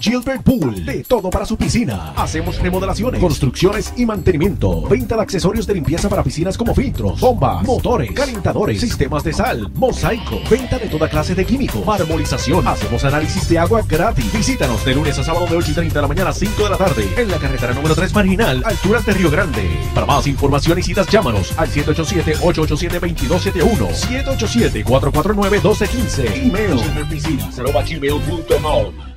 Gilbert Pool, de todo para su piscina. Hacemos remodelaciones, construcciones y mantenimiento. Venta de accesorios de limpieza para piscinas como filtros, bombas, motores, calentadores, sistemas de sal, mosaico. Venta de toda clase de químicos, marmolización. Hacemos análisis de agua gratis. Visítanos de lunes a sábado de 8 y 30 de la mañana a 5 de la tarde en la carretera número 3 Marginal, alturas de Río Grande. Para más información y citas, llámanos al 787-887-2271, 787-449-1215. Email gmail.com